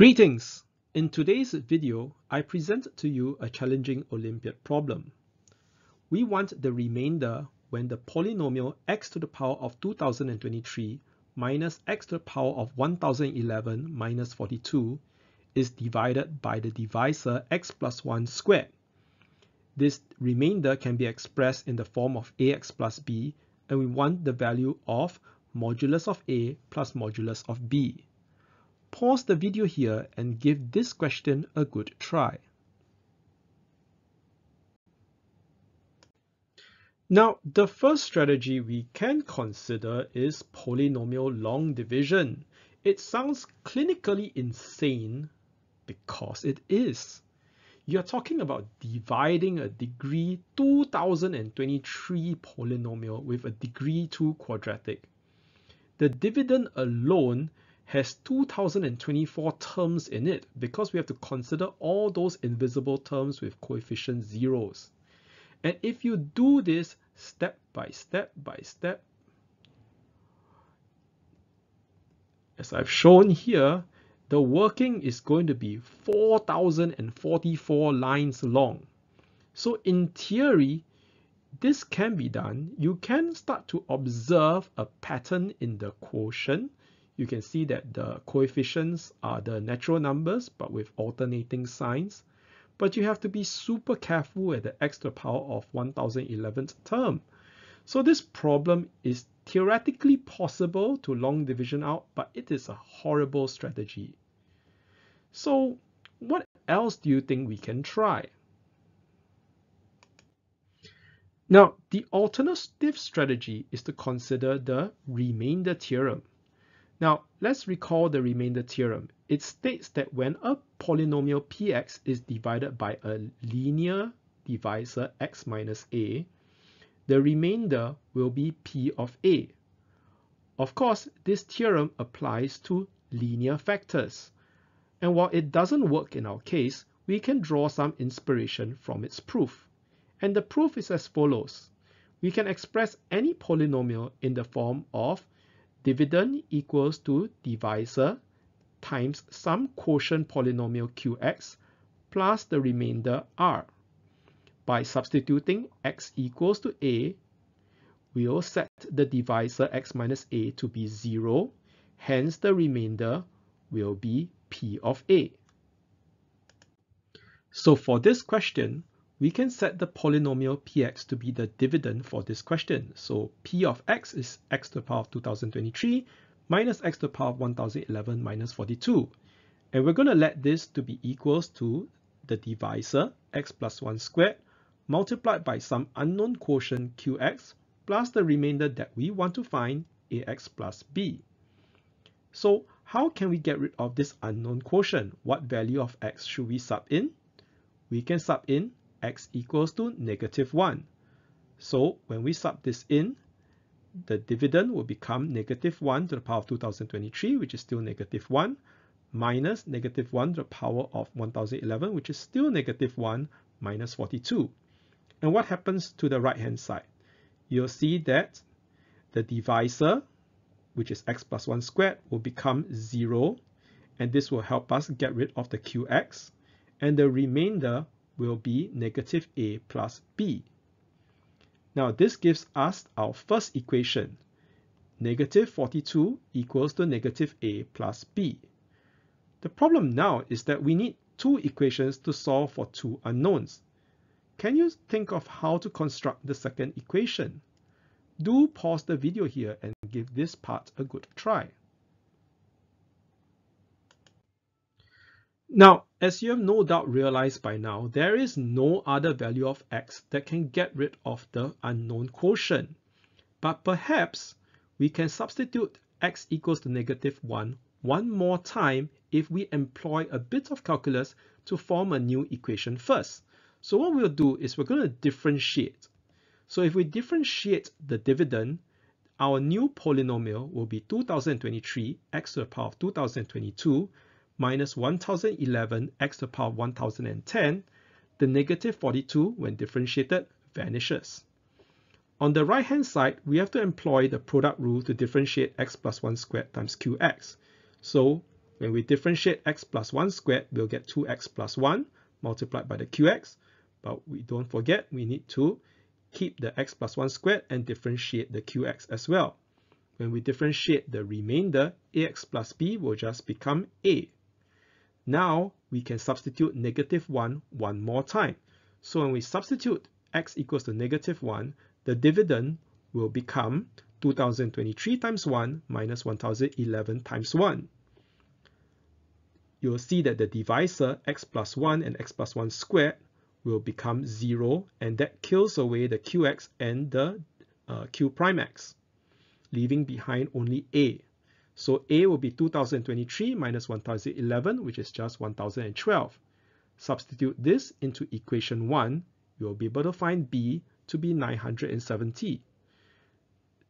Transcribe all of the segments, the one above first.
Greetings! In today's video, I present to you a challenging Olympiad problem. We want the remainder when the polynomial x to the power of 2023 minus x to the power of 1011 minus 42 is divided by the divisor x plus 1 squared. This remainder can be expressed in the form of ax plus b and we want the value of modulus of a plus modulus of b. Pause the video here and give this question a good try. Now, the first strategy we can consider is polynomial long division. It sounds clinically insane because it is. You're talking about dividing a degree 2023 polynomial with a degree 2 quadratic. The dividend alone has 2024 terms in it because we have to consider all those invisible terms with coefficient zeros. And if you do this step by step by step, as I've shown here, the working is going to be 4044 lines long. So in theory, this can be done. You can start to observe a pattern in the quotient. You can see that the coefficients are the natural numbers, but with alternating signs. But you have to be super careful at the x to the power of 1011th term. So this problem is theoretically possible to long division out, but it is a horrible strategy. So what else do you think we can try? Now, the alternative strategy is to consider the remainder theorem. Now, let's recall the remainder theorem. It states that when a polynomial px is divided by a linear divisor x minus a, the remainder will be p of a. Of course, this theorem applies to linear factors. And while it doesn't work in our case, we can draw some inspiration from its proof. And the proof is as follows. We can express any polynomial in the form of dividend equals to divisor times some quotient polynomial qx plus the remainder r. By substituting x equals to a, we'll set the divisor x minus a to be 0, hence the remainder will be p of a. So for this question, we can set the polynomial px to be the dividend for this question. So p of x is x to the power of 2023 minus x to the power of 1011 minus 42. And we're going to let this to be equals to the divisor x plus 1 squared multiplied by some unknown quotient qx plus the remainder that we want to find ax plus b. So how can we get rid of this unknown quotient? What value of x should we sub in? We can sub in x equals to negative 1. So when we sub this in, the dividend will become negative 1 to the power of 2023, which is still negative 1, minus negative 1 to the power of 1011, which is still negative 1, minus 42. And what happens to the right-hand side? You'll see that the divisor which is x plus 1 squared, will become 0. And this will help us get rid of the qx. And the remainder will be negative a plus b. Now this gives us our first equation. Negative 42 equals to negative a plus b. The problem now is that we need two equations to solve for two unknowns. Can you think of how to construct the second equation? Do pause the video here and give this part a good try. Now, as you have no doubt realized by now, there is no other value of x that can get rid of the unknown quotient. But perhaps we can substitute x equals to negative 1 one more time if we employ a bit of calculus to form a new equation first. So what we'll do is we're going to differentiate. So if we differentiate the dividend, our new polynomial will be 2023 x to the power of 2022 minus 1011 x to the power of 1010. The negative 42 when differentiated vanishes. On the right hand side, we have to employ the product rule to differentiate x plus 1 squared times qx. So When we differentiate x plus 1 squared, we'll get 2x plus 1 multiplied by the qx. But we don't forget, we need to keep the x plus 1 squared and differentiate the qx as well. When we differentiate the remainder, ax plus b will just become a. Now we can substitute negative 1 one more time. So when we substitute x equals to negative 1, the dividend will become 2023 times 1 minus 1011 times 1. You'll see that the divisor x plus 1 and x plus 1 squared will become 0 and that kills away the qx and the uh, q prime x, leaving behind only a. So a will be 2023 minus 1011 which is just 1012. Substitute this into equation 1, you'll be able to find b to be 970.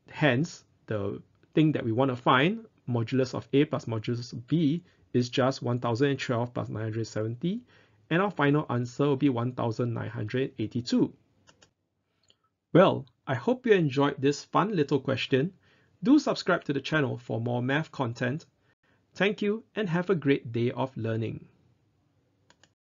Hence, the thing that we want to find, modulus of a plus modulus of b, is just 1012 plus 970, and our final answer will be 1982. Well, I hope you enjoyed this fun little question. Do subscribe to the channel for more math content. Thank you and have a great day of learning.